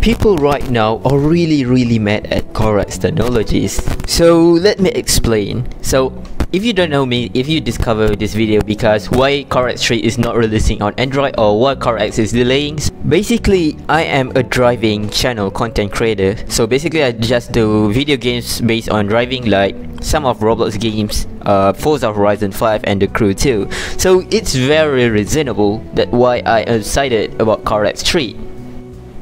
People right now are really really mad at CarX Technologies. So let me explain. So if you don't know me, if you discover this video because why CarX Street is not releasing on Android or why CarX is delaying, basically I am a driving channel content creator. So basically I just do video games based on driving like some of Roblox games, uh, Forza Horizon 5 and The Crew 2. So it's very reasonable that why I am excited about CarX Street.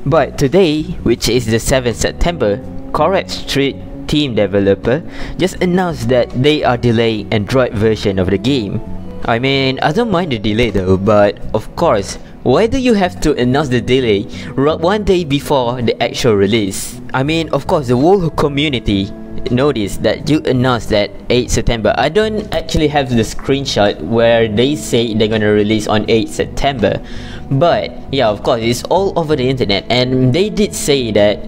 But today, which is the 7th September, Corex 3 team developer just announced that they are delaying Android version of the game. I mean, I don't mind the delay though, but of course, why do you have to announce the delay one day before the actual release? I mean, of course, the whole community noticed that you announced that 8 September. I don't actually have the screenshot where they say they're gonna release on 8 September. But yeah, of course, it's all over the internet and they did say that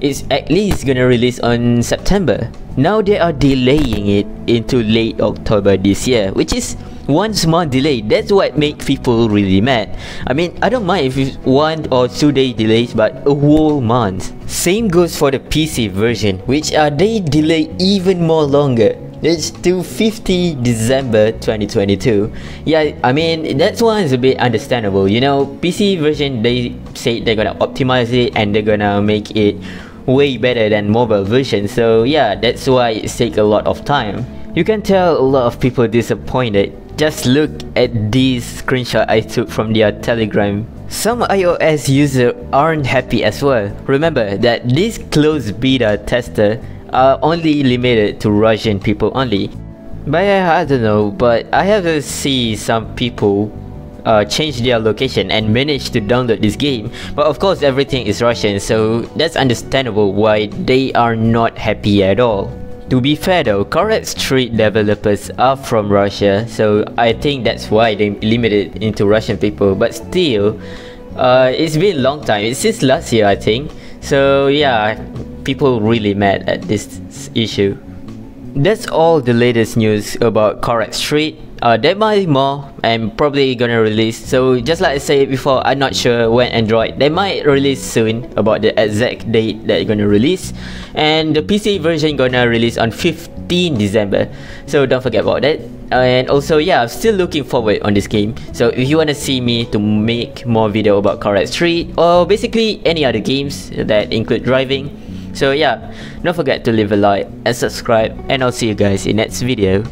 it's at least gonna release on September. Now they are delaying it into late October this year, which is one small delay. That's what make people really mad. I mean, I don't mind if it's one or two day delays, but a whole month. Same goes for the PC version, which are they delay even more longer. It's to 50 December 2022. Yeah, I mean that's one is a bit understandable. You know, PC version they say they're gonna optimize it and they're gonna make it way better than mobile version so yeah that's why it take a lot of time you can tell a lot of people disappointed just look at this screenshot I took from their telegram some iOS users aren't happy as well. Remember that this closed beta tester are only limited to Russian people only. But I, I don't know, but I have to see some people uh, change their location and manage to download this game. But of course everything is Russian so that's understandable why they are not happy at all. To be fair though, CarX Street developers are from Russia so I think that's why they limited into Russian people. But still uh, it's been a long time, it's since last year I think. So yeah, people really mad at this issue. That's all the latest news about CarX Street. uh, there might be more and probably gonna release. So just like I said before I'm not sure when Android they might release soon about the exact date that they're gonna release. And the PC version gonna release on 15 December. So don't forget about that. And also yeah I'm still looking forward on this game. So if you wanna see me to make more video about CarX Street or basically any other games that include driving so yeah don't forget to leave a like and subscribe and I'll see you guys in next video